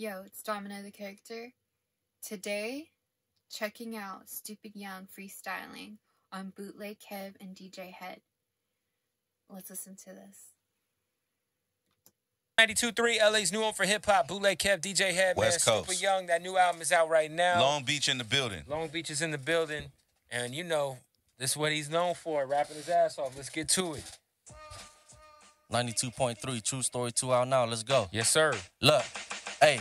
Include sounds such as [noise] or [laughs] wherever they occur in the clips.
Yo, it's Domina the character. Today, checking out Stupid Young freestyling on Bootleg Kev and DJ Hed. Let's listen to this. 92.3, LA's new home for hip hop, Bootleg Kev, DJ Hed, West man. Coast. Super Young, that new album is out right now. Long Beach in the building. Long Beach is in the building. And you know, this is what he's known for, rapping his ass off. Let's get to it. 92.3, true story, two out now. Let's go. Yes, sir. Look, hey,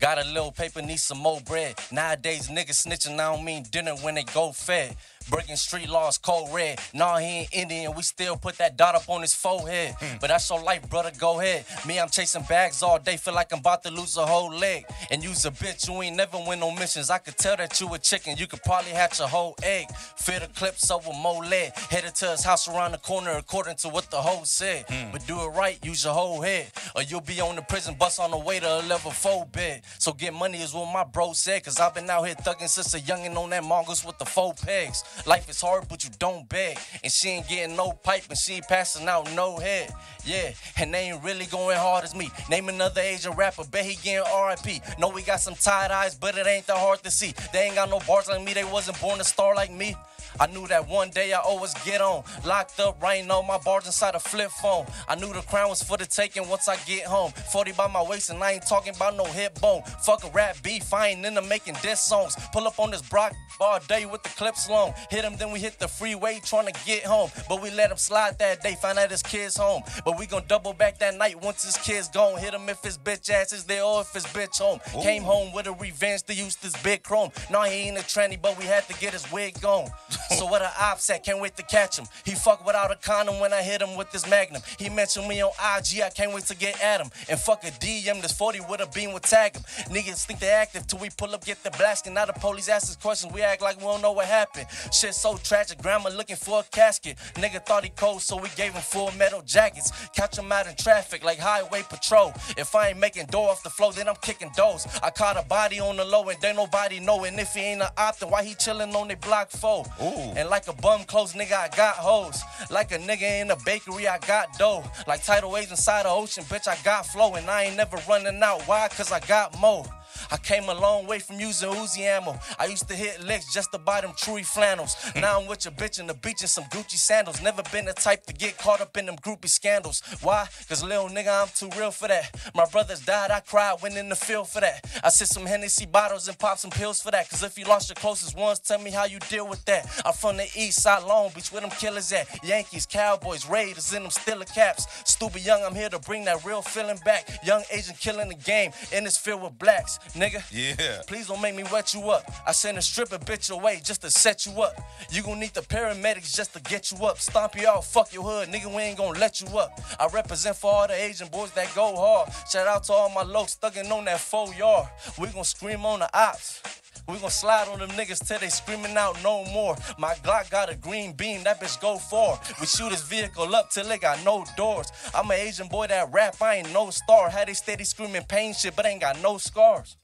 got a little paper, need some more bread. Nowadays, niggas snitching, I don't mean dinner when they go fed. Breaking street laws, cold red. Nah, he ain't Indian, we still put that dot up on his forehead. Hmm. But that's your life, brother, go ahead. Me, I'm chasing bags all day, feel like I'm about to lose a whole leg. And you's a bitch, you ain't never win no missions. I could tell that you a chicken, you could probably hatch a whole egg. Fit the clips up with more lead. Headed to his house around the corner according to what the hoe said. Hmm. But do it right, use your whole head. Or you'll be on the prison bus on the way to a level four bed. So get money is what my bro said. Cause I've been out here thugging since a youngin' on that mongoose with the four pegs. Life is hard, but you don't beg. And she ain't getting no pipe and she passing out no head. Yeah, and they ain't really going hard as me. Name another Asian rapper, bet he getting RIP. Know we got some tight eyes, but it ain't that hard to see. They ain't got no bars like me, they wasn't born a star like me. I knew that one day I always get on. Locked up, writing all my bars inside a flip phone. I knew the crown was for the taking once I get home. 40 by my waist, and I ain't talking about no hip bone. Fuck a rap beef, I ain't into making diss songs. Pull up on this Brock bar day with the clips long. Hit him, then we hit the freeway trying to get home. But we let him slide that day, find out his kids home. But we gon' double back that night once his kids gone. Hit him if his bitch ass is there or if his bitch home. Came home with a revenge to use this big chrome. Nah, he ain't a tranny, but we had to get his wig gone. [laughs] so what a ops at, can't wait to catch him. He fuck without a condom when I hit him with this magnum. He mentioned me on IG, I can't wait to get at him. And fuck a DM, this 40 with a beam would tag him. Niggas think they active till we pull up, get the blasting. Now the police ask us questions, we act like we don't know what happened. Shit so tragic, grandma looking for a casket. Nigga thought he cold, so we gave him full metal jackets. Catch him out in traffic like highway patrol. If I ain't making dough off the floor, then I'm kicking doors. I caught a body on the low and they nobody know. And if he ain't an op, then why he chillin' on they block four? Ooh. And like a bum clothes nigga, I got hoes. Like a nigga in a bakery, I got dough. Like tidal waves inside the ocean, bitch, I got flow. And I ain't never running out. Why? Cause I got more. I came a long way from using Uzi ammo. I used to hit licks just to buy them Truey flannels. Mm. Now I'm with your bitch in the beach in some Gucci sandals. Never been the type to get caught up in them groupie scandals. Why? Cause little nigga, I'm too real for that. My brothers died, I cried, went in the field for that. I sit some Hennessy bottles and pop some pills for that. Cause if you lost your closest ones, tell me how you deal with that. I'm from the east side, Long Beach, where them killers at. Yankees, Cowboys, Raiders, and them Steeler caps. Stupid young, I'm here to bring that real feeling back. Young Asian killing the game, and it's filled with blacks. Nigga, Yeah. Please don't make me wet you up. I send a stripper bitch away just to set you up. You gon' need the paramedics just to get you up. Stomp you out, fuck your hood, nigga. We ain't gon' let you up. I represent for all the Asian boys that go hard. Shout out to all my lokes thugging on that four yard. We gon' scream on the ops. We gon' slide on them niggas till they screaming out no more. My Glock got a green beam, that bitch go for. We shoot his vehicle up till it got no doors. I'm an Asian boy that rap, I ain't no star. Had they steady screaming pain shit, but ain't got no scars.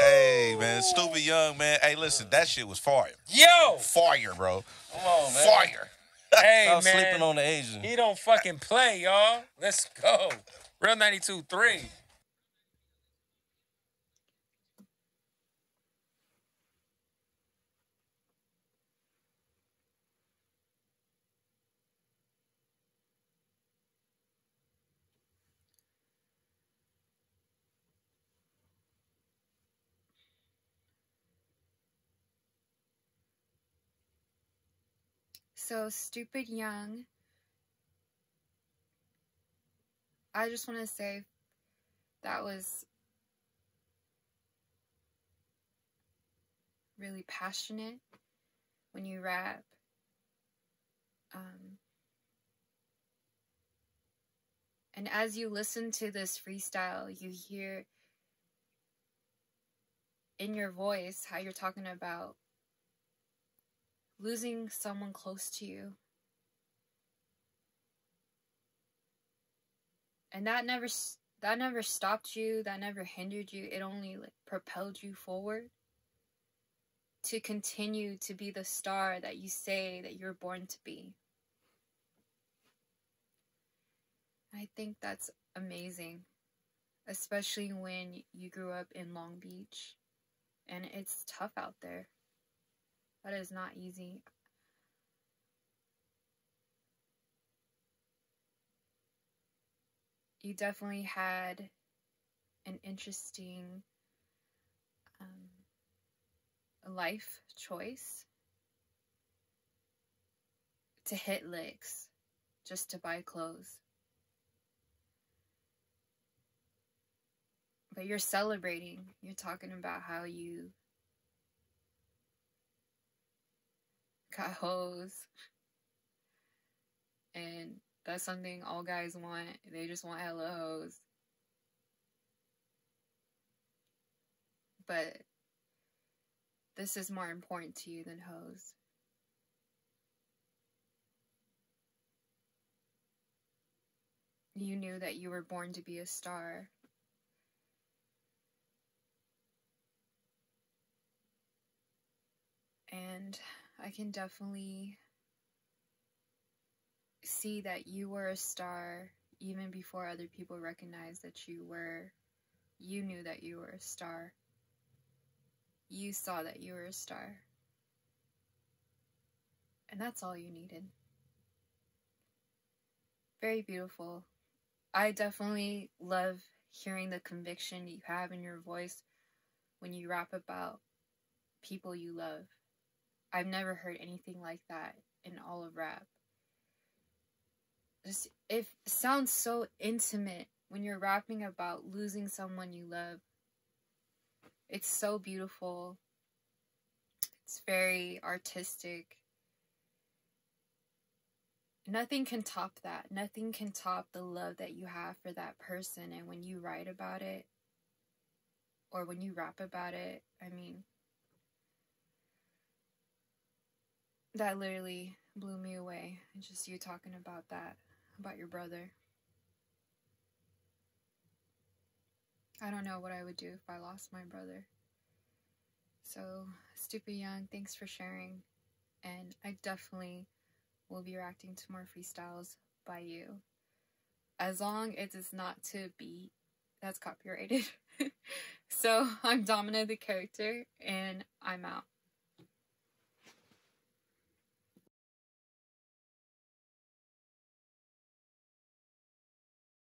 Hey, man. Stupid young, man. Hey, listen, that shit was fire. Yo! Fire, bro. Come on, man. Fire. Hey, [laughs] I was man. sleeping on the Asian. He don't fucking play, y'all. Let's go. Real 92.3. So, Stupid Young. I just want to say that was really passionate when you rap. Um, and as you listen to this freestyle, you hear in your voice how you're talking about losing someone close to you. And that never that never stopped you, that never hindered you. It only like propelled you forward to continue to be the star that you say that you're born to be. I think that's amazing. especially when you grew up in Long Beach and it's tough out there. That is not easy. You definitely had an interesting um, life choice to hit licks just to buy clothes. But you're celebrating. You're talking about how you hoes. And that's something all guys want. They just want hella hoes. But this is more important to you than hoes. You knew that you were born to be a star. And I can definitely see that you were a star even before other people recognized that you were. You knew that you were a star. You saw that you were a star. And that's all you needed. Very beautiful. I definitely love hearing the conviction you have in your voice when you rap about people you love. I've never heard anything like that in all of rap. Just, it sounds so intimate when you're rapping about losing someone you love. It's so beautiful. It's very artistic. Nothing can top that. Nothing can top the love that you have for that person. And when you write about it, or when you rap about it, I mean, that literally blew me away. Just you talking about that, about your brother. I don't know what I would do if I lost my brother. So, Stupid Young, thanks for sharing. And I definitely will be reacting to more freestyles by you. As long as it's not to be, that's copyrighted. [laughs] so, I'm Domina the character, and I'm out.